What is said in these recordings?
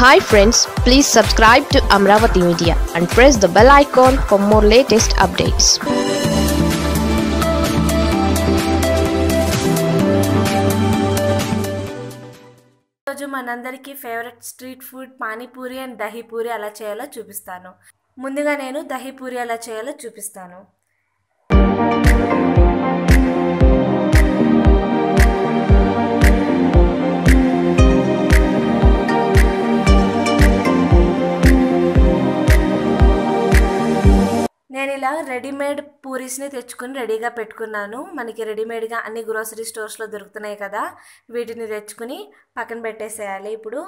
Hi friends please subscribe to Amaravati media and press the bell icon for more latest updates ఈరోజు మనందరికీ favourite street food panipuri and dahipuri ఎలా చేయాలో చూపిస్తాను. ముందుగా నేను దహీపూరి ఎలా చేయాలో చూపిస్తాను. ఇలా రెడీమేడ్ పూరీస్ని తెచ్చుకుని రెడీగా పెట్టుకున్నాను. మనకి రెడీమేడ్గా అన్ని గ్రోసరీ స్టోర్స్లో దొరుకుతున్నాయి కదా వీటిని తెచ్చుకుని పక్కన పెట్టేసేయాలి. ఇప్పుడు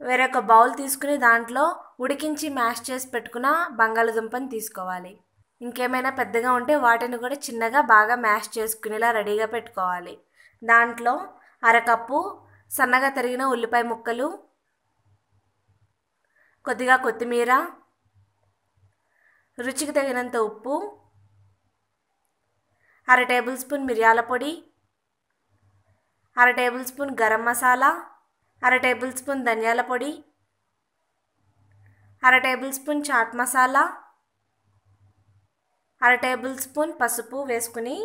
వేరొక బౌల్ తీసుకుని దాంట్లో ఉడికించి మ్యాష్ చేసి పెట్టుకున్న బంగాళదుంపని తీసుకోవాలి. ఇంకేమైనా పెద్దగా ఉంటే వాటిని కూడా చిన్నగా బాగా మ్యాష్ చేసుకునేలా రెడీగా పెట్టుకోవాలి. దాంట్లో అరకప్పు సన్నగా తరిగిన ఉల్లిపాయ ముక్కలు కొద్దిగా కొత్తిమీర రుచికి తగినంత ఉప్పు అర టేబుల్ స్పూన్ మిరియాల పొడి అర టేబుల్ స్పూన్ గరం మసాలా అర టేబుల్ స్పూన్ ధనియాల పొడి అర టేబుల్ స్పూన్ చాట్ మసాలా అర టేబుల్ స్పూన్ పసుపు వేసుకుని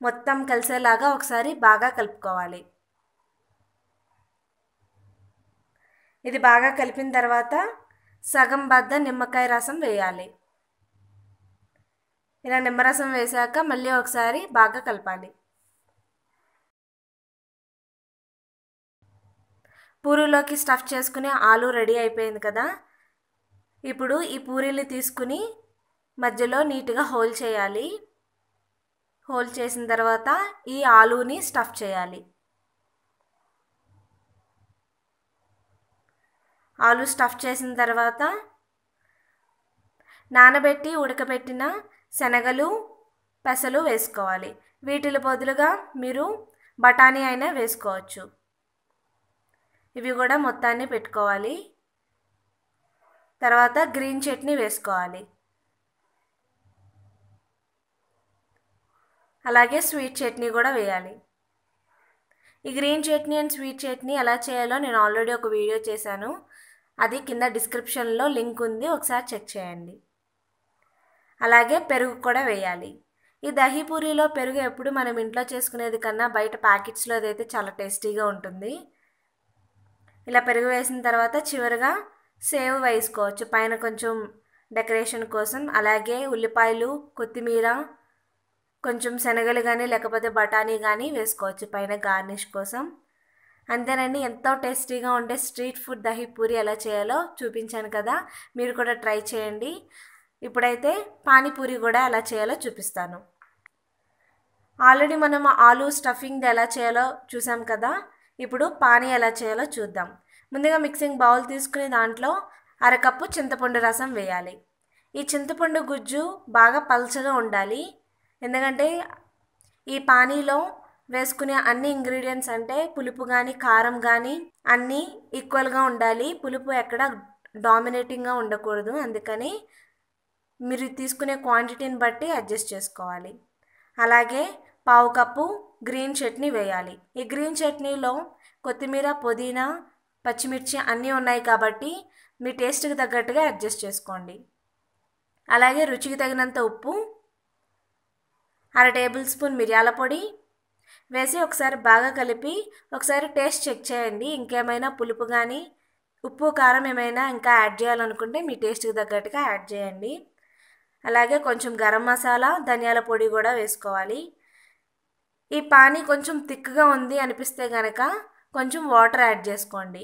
మొత్తం కలిసేలాగా ఒకసారి బాగా కలుపుకోవాలి. ఇది బాగా కలిపిన తర్వాత సగం బద్ద నిమ్మకాయ రసం వేయాలి. ఇలా నిమ్మరసం వేసాక మళ్ళీ ఒకసారి బాగా కలపాలి. పూరీలోకి స్టఫ్ చేసుకుని ఆలు రెడీ అయిపోయింది కదా. ఇప్పుడు ఈ పూరీలు తీసుకుని మధ్యలో నీట్గా హోల్ చేయాలి. హోల్ చేసిన తర్వాత ఈ ఆలూని స్టఫ్ చేయాలి. ఆలు స్టఫ్ చేసిన తర్వాత నానబెట్టి ఉడకబెట్టిన శనగలు పెసలు వేసుకోవాలి. వీటిలో బదులుగా మీరు బఠానీ అయినా వేసుకోవచ్చు. ఇవి కూడా మొత్తాన్ని పెట్టుకోవాలి. తర్వాత గ్రీన్ చట్నీ వేసుకోవాలి. అలాగే స్వీట్ చట్నీ కూడా వేయాలి. ఈ green chutney and sweet chutney ఎలా చేయాలో నేను ఆల్రెడీ ఒక వీడియో చేశాను. అది కింద డిస్క్రిప్షన్లో లింక్ ఉంది. ఒకసారి చెక్ చేయండి. అలాగే పెరుగు కూడా వేయాలి. ఈ దహీపూరిలో పెరుగు ఎప్పుడు మనం ఇంట్లో చేసుకునేది కన్నా బయట ప్యాకెట్స్లో అయితే చాలా టేస్టీగా ఉంటుంది. ఇలా పెరుగు వేసిన తర్వాత చివరిగా సేవ్ వేసుకోవచ్చు. పైన కొంచెం డెకరేషన్ కోసం అలాగే ఉల్లిపాయలు కొత్తిమీర కొంచెం శనగలు కానీ లేకపోతే బఠానీ కానీ వేసుకోవచ్చు పైన గార్నిష్ కోసం. అంతేనండి ఎంతో టేస్టీగా ఉండే స్ట్రీట్ ఫుడ్ దహీ పూరి ఎలా చేయాలో చూపించాను కదా. మీరు కూడా ట్రై చేయండి. ఇప్పుడైతే పానీపూరి కూడా ఎలా చేయాలో చూపిస్తాను. ఆల్రెడీ మనం ఆలు స్టఫింగ్ ఎలా చేయాలో చూసాం కదా? ఇప్పుడు పానీ ఎలా చేయాలో చూద్దాం. ముందుగా మిక్సింగ్ బౌల్ తీసుకుని దాంట్లో అరకప్పు చింతపండు రసం వేయాలి. ఈ చింతపండు గుజ్జు బాగా పల్చగా ఉండాలి. ఎందుకంటే ఈ పానీలో వేసుకునే అన్ని ఇంగ్రీడియంట్స్ అంటే పులుపు కానీ కారం కానీ అన్నీ ఈక్వల్గా ఉండాలి. పులుపు ఎక్కడ డామినేటింగ్గా ఉండకూడదు. అందుకని మీరు తీసుకునే క్వాంటిటీని బట్టి అడ్జస్ట్ చేసుకోవాలి. అలాగే పావు కప్పు గ్రీన్ చట్నీ వేయాలి. ఈ గ్రీన్ చట్నీలో కొత్తిమీర పుదీనా పచ్చిమిర్చి అన్నీ ఉన్నాయి కాబట్టి మీ టేస్ట్కి తగ్గట్టుగా అడ్జస్ట్ చేసుకోండి. అలాగే రుచికి తగినంత ఉప్పు అర టేబుల్ స్పూన్ మిరియాల పొడి వేసి ఒకసారి బాగా కలిపి ఒకసారి టేస్ట్ చెక్ చేయండి. ఇంకేమైనా పులుపు కానీ ఉప్పు కారం ఏమైనా ఇంకా యాడ్ చేయాలనుకుంటే మీ టేస్ట్కి తగ్గట్టుగా యాడ్ చేయండి. అలాగే కొంచెం గరం మసాలా ధనియాల పొడి కూడా వేసుకోవాలి. ఈ పానీ కొంచెం థిక్గా ఉంది అనిపిస్తే కనుక కొంచెం వాటర్ యాడ్ చేసుకోండి.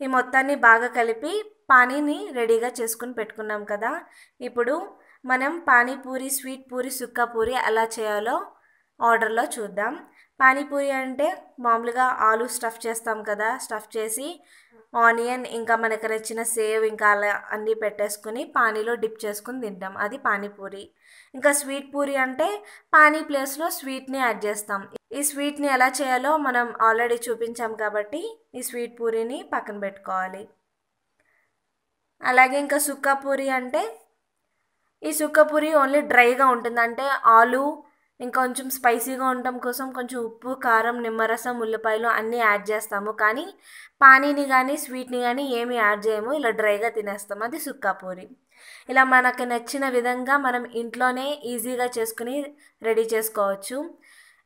ఈ మొత్తాన్ని బాగా కలిపి పానీని రెడీగా చేసుకుని పెట్టుకున్నాం కదా. ఇప్పుడు మనం పానీపూరి స్వీట్ పూరి సుక్క పూరి ఎలా చేయాలో ఆర్డర్లో చూద్దాం. పానీపూరి అంటే మామూలుగా ఆలు స్టఫ్ చేస్తాం కదా స్టఫ్ చేసి ఆనియన్ ఇంకా మనకు నచ్చిన సేవ్ ఇంకా అలా అన్నీ పెట్టేసుకుని పానీలో డిప్ చేసుకుని తింటాం. అది పానీపూరి. ఇంకా స్వీట్ పూరి అంటే పానీ ప్లేస్లో స్వీట్ని యాడ్ చేస్తాం. ఈ స్వీట్ని ఎలా చేయాలో మనం ఆల్రెడీ చూపించాం కాబట్టి ఈ స్వీట్ పూరిని పక్కన పెట్టుకోవాలి. అలాగే ఇంకా సుక్క పూరి అంటే ఈ సుక్క పూరి ఓన్లీ డ్రైగా ఉంటుంది. అంటే ఆలు ఇంకొంచెం స్పైసీగా ఉండటం కోసం కొంచెం ఉప్పు కారం నిమ్మరసం ఉల్లిపాయలు అన్నీ యాడ్ చేస్తాము. కానీ పానీని కానీ స్వీట్ని కానీ ఏమి యాడ్ చేయము. ఇలా డ్రైగా తినేస్తాం అది సుక్కాపూరి ఇలా మనకు నచ్చిన విధంగా మనం ఇంట్లోనే ఈజీగా చేసుకుని రెడీ చేసుకోవచ్చు.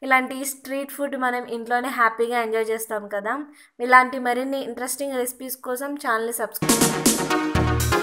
ఇలాంటి స్ట్రీట్ ఫుడ్ మనం ఇంట్లోనే హ్యాపీగా ఎంజాయ్ చేస్తాం కదా. ఇలాంటి మరిన్ని ఇంట్రెస్టింగ్ రెసిపీస్ కోసం ఛానల్ని సబ్స్క్రైబ్